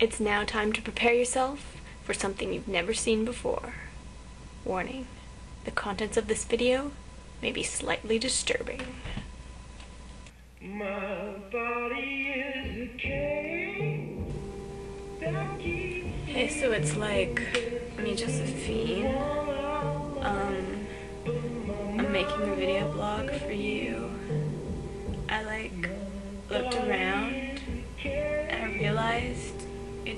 It's now time to prepare yourself for something you've never seen before. Warning, the contents of this video may be slightly disturbing. My body is a cage Hey, so it's like me, Josephine. Um, I'm making a video blog for you. I like looked around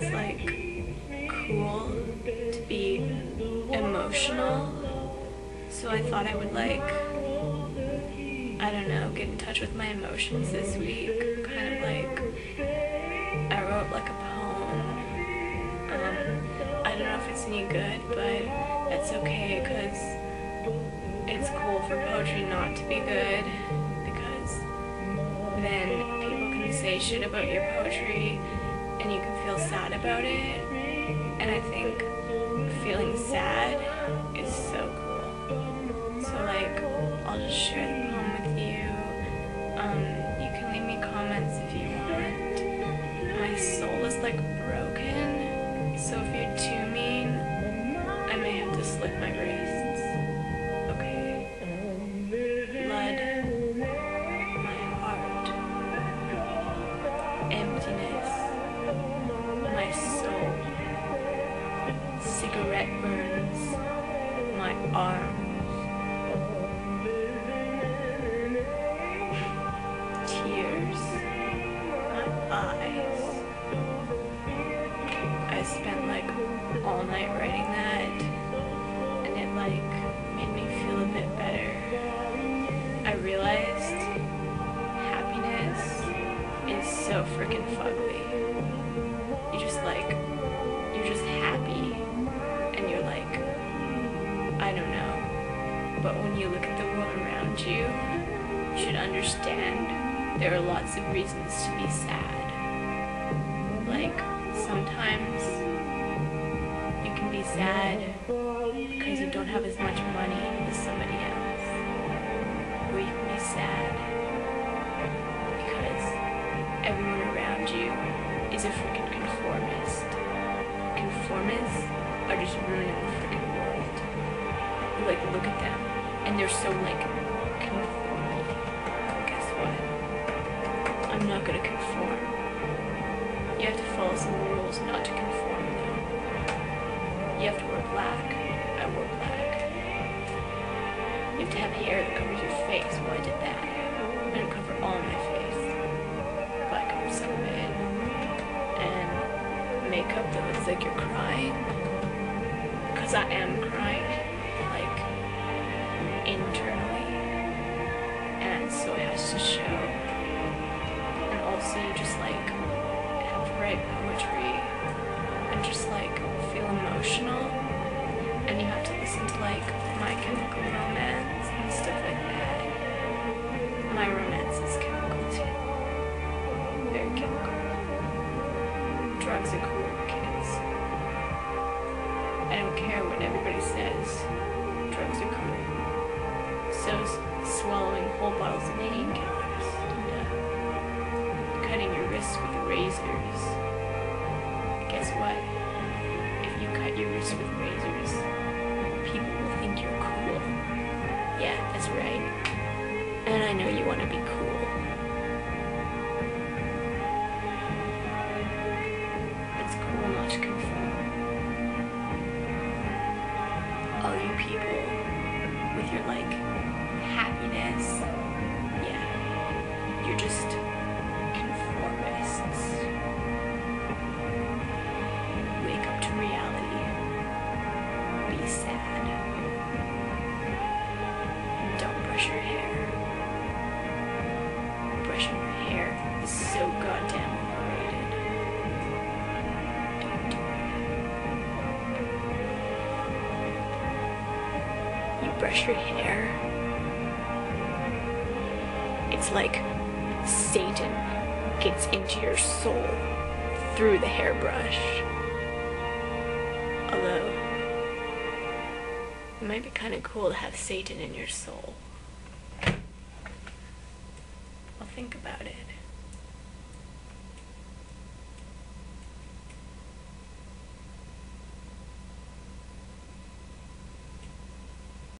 it's like cool to be emotional. So I thought I would like, I don't know, get in touch with my emotions this week. Kind of like, I wrote like a poem um, I don't know if it's any good, but that's okay because it's cool for poetry not to be good because then people can say shit about your poetry and you can feel sad about it. And I think feeling sad is so cool. So like, I'll just share the poem with you. Um, you can leave me comments if you want. My soul is like broken, so if you're too mean, I may have to slit my wrists. Arms, tears, my eyes. I spent like all night writing that, and it like made me feel a bit better. I realized happiness is so freaking fugly. You just like, But when you look at the world around you, you should understand there are lots of reasons to be sad. Like, sometimes you can be sad because you don't have as much money as somebody else. Or you can be sad because everyone around you is a freaking conformist. Conformists are just ruining the freaking. You like look at them and they're so like conformal. Guess what? I'm not gonna conform. You have to follow some rules not to conform though. You have to wear black. I wore black. You have to have hair that covers your face. Well, I did that. I didn't cover all my face. But I some of it. And makeup that looks like you're crying. Because I am crying. Chemical romance and stuff like that. My romance is chemical too. Very chemical. Drugs are cool kids. I don't care what everybody says. Drugs are cool. So swallowing whole bottles of painkillers and uh, cutting your wrists with razors. Guess what? If you cut your wrists with razors, right. And I know you want to be cool. It's cool not to conform. All you people with your like happiness, yeah, you're just brush your hair. It's like Satan gets into your soul through the hairbrush. Although, it might be kind of cool to have Satan in your soul. Well, think about it.